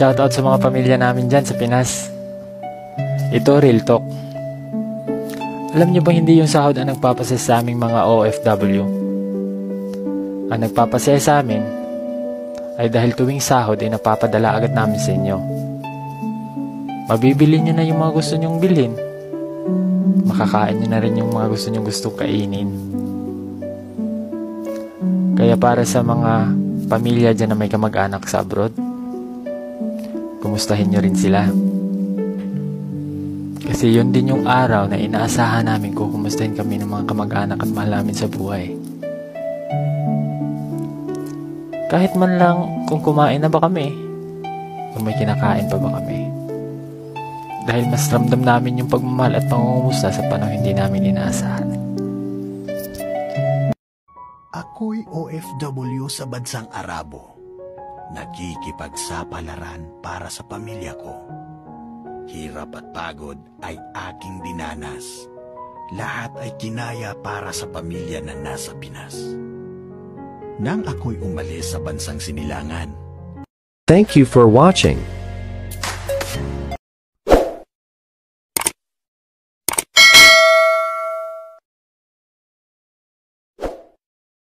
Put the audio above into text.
Shoutout sa mga pamilya namin dyan sa Pinas. Ito, Real Talk. Alam niyo ba hindi yung sahod ang nagpapasaya sa aming mga OFW? Ang nagpapasaya sa amin ay dahil tuwing sahod ay napapadala agad namin sa inyo. Mabibili niyo na yung mga gusto niyong bilhin. Makakain niyo na rin yung mga gusto niyong gustong kainin. Kaya para sa mga pamilya dyan na may kamag-anak sa abroad, kumustahin nyo rin sila. Kasi yun din yung araw na inaasahan namin kung kumustahin kami ng mga kamag-anak at mahal namin sa buhay. Kahit man lang kung kumain na ba kami, kung may kinakain pa ba kami. Dahil mas ramdam namin yung pagmamahal at pangungumusta sa panahon hindi namin inaasahan. Ako'y OFW sa bansang Arabo. Nakikipagsapalaran para sa pamilya ko. Hirap at pagod ay aking dinanas. Lahat ay kinaya para sa pamilya na nasa Pinas. Nang ako'y umalis sa bansang sinilangan, Thank you for watching.